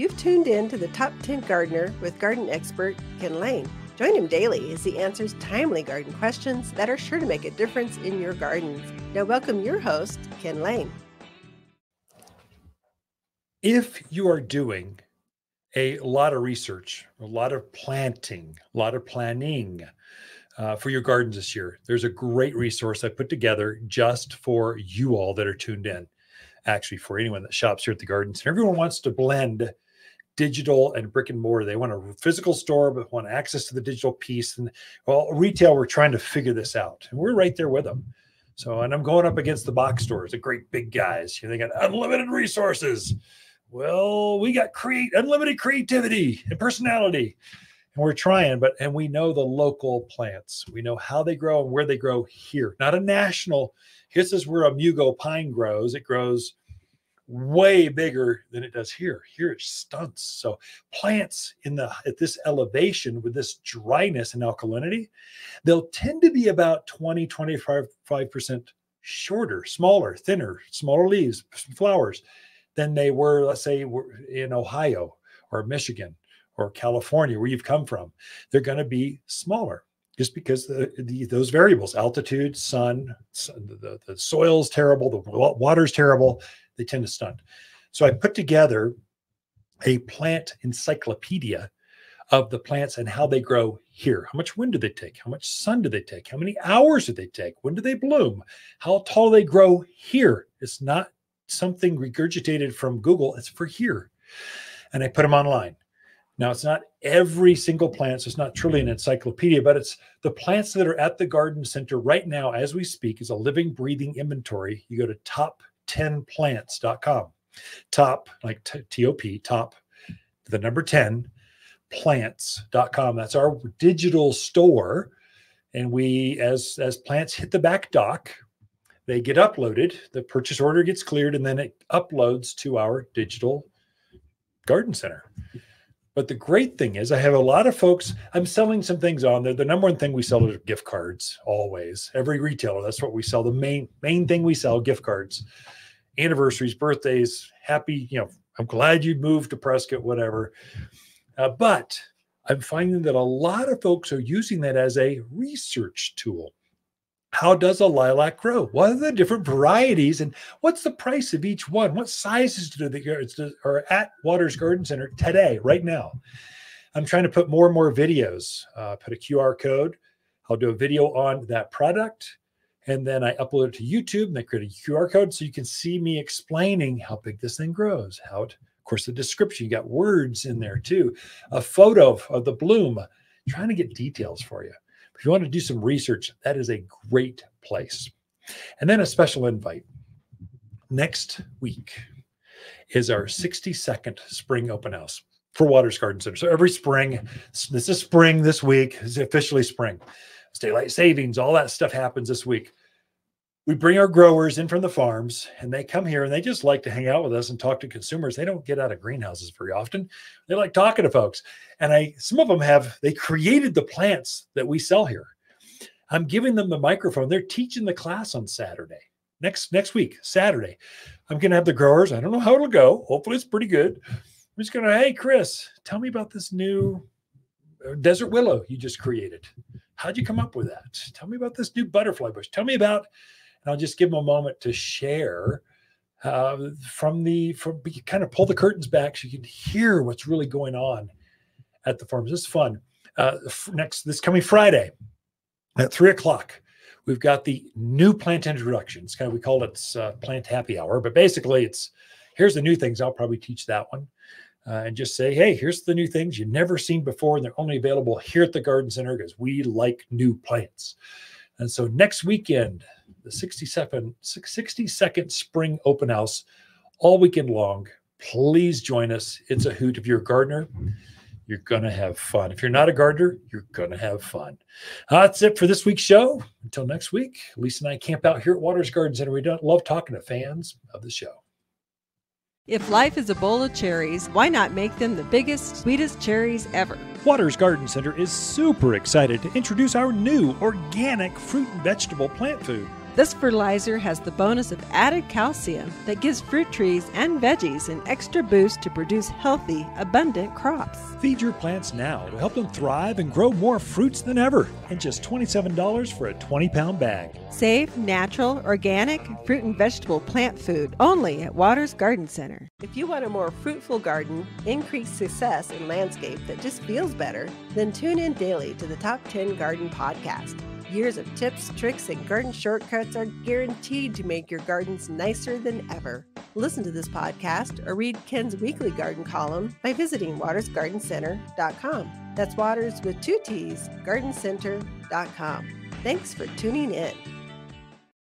You've tuned in to the Top 10 Gardener with garden expert Ken Lain. Join him daily as he answers timely garden questions that are sure to make a difference in your gardens. Now, welcome your host, Ken Lain. If you are doing a lot of research, a lot of planting, a lot of planning uh, for your gardens this year, there's a great resource I put together just for you all that are tuned in. Actually, for anyone that shops here at the gardens, And everyone wants to blend digital and brick and mortar. They want a physical store, but want access to the digital piece. And well, retail, we're trying to figure this out. And we're right there with them. So, and I'm going up against the box stores, the great big guys. You know, they got unlimited resources. Well, we got create unlimited creativity and personality. And we're trying, but and we know the local plants. We know how they grow and where they grow here. Not a national. This is where a Mugo pine grows. It grows way bigger than it does here. Here it stunts. So plants in the at this elevation with this dryness and alkalinity, they'll tend to be about 20, 25% shorter, smaller, thinner, smaller leaves, flowers than they were, let's say, in Ohio or Michigan or California, where you've come from. They're going to be smaller just because the, the, those variables altitude sun, sun the, the soil's terrible the water's terrible they tend to stunt. So I put together a plant encyclopedia of the plants and how they grow here. How much wind do they take? How much sun do they take? How many hours do they take? When do they bloom? How tall do they grow here? It's not something regurgitated from Google, it's for here. And I put them online. Now, it's not every single plant, so it's not truly an encyclopedia, but it's the plants that are at the garden center right now as we speak is a living, breathing inventory. You go to top 10plants.com. Top, like TOP, top, the number 10 plants.com. That's our digital store. And we, as as plants hit the back dock, they get uploaded. The purchase order gets cleared, and then it uploads to our digital garden center. But the great thing is, I have a lot of folks. I'm selling some things on there. The number one thing we sell is gift cards. Always, every retailer. That's what we sell. The main main thing we sell gift cards anniversaries, birthdays, happy, you know, I'm glad you moved to Prescott, whatever. Uh, but I'm finding that a lot of folks are using that as a research tool. How does a lilac grow? What are the different varieties and what's the price of each one? What sizes do they are at Watters Garden Center today, right now? I'm trying to put more and more videos, uh, put a QR code. I'll do a video on that product and then I upload it to YouTube and I create a QR code so you can see me explaining how big this thing grows. How it, of course, the description, you got words in there too, a photo of the bloom, trying to get details for you. If you want to do some research, that is a great place. And then a special invite. Next week is our 62nd spring open house for Watters Garden Center. So every spring, this is spring this week, is officially spring daylight savings, all that stuff happens this week. We bring our growers in from the farms and they come here and they just like to hang out with us and talk to consumers. They don't get out of greenhouses very often. They like talking to folks. And I some of them have they created the plants that we sell here. I'm giving them the microphone. They're teaching the class on Saturday. Next next week, Saturday. I'm going to have the growers. I don't know how it'll go. Hopefully it's pretty good. I'm just going to, hey Chris, tell me about this new uh, desert willow you just created. How'd you come up with that? Tell me about this new butterfly bush. Tell me about, and I'll just give them a moment to share uh, from the, from kind of pull the curtains back so you can hear what's really going on at the farms. Is fun. Uh, next, this coming Friday at three o'clock, we've got the new plant introductions. Kind of, we call it uh, plant happy hour, but basically it's, here's the new things. I'll probably teach that one uh, and just say, hey, here's the new things you've never seen before. And they're only available here at the Garden Center because we like new plants. And so next weekend, the 67, 62nd Spring Open House, all weekend long. Please join us. It's a hoot. If you're a gardener, you're going to have fun. If you're not a gardener, you're going to have fun. That's it for this week's show. Until next week, Lisa and I camp out here at Watters Garden Center. We love talking to fans of the show. If life is a bowl of cherries, why not make them the biggest, sweetest cherries ever? Watters Garden Center is super excited to introduce our new organic fruit and vegetable plant food. This fertilizer has the bonus of added calcium that gives fruit trees and veggies an extra boost to produce healthy, abundant crops. Feed your plants now to help them thrive and grow more fruits than ever. And just $27 for a 20 pound bag. Save natural, organic fruit and vegetable plant food only at Watters Garden Center. If you want a more fruitful garden, increased success in landscape that just feels better, then tune in daily to the Top 10 Garden Podcast. Years of tips, tricks, and garden shortcuts are guaranteed to make your gardens nicer than ever. Listen to this podcast or read Ken's weekly garden column by visiting wattersgardencenter.com. That's Watters with two T's, gardencenter.com. Thanks for tuning in.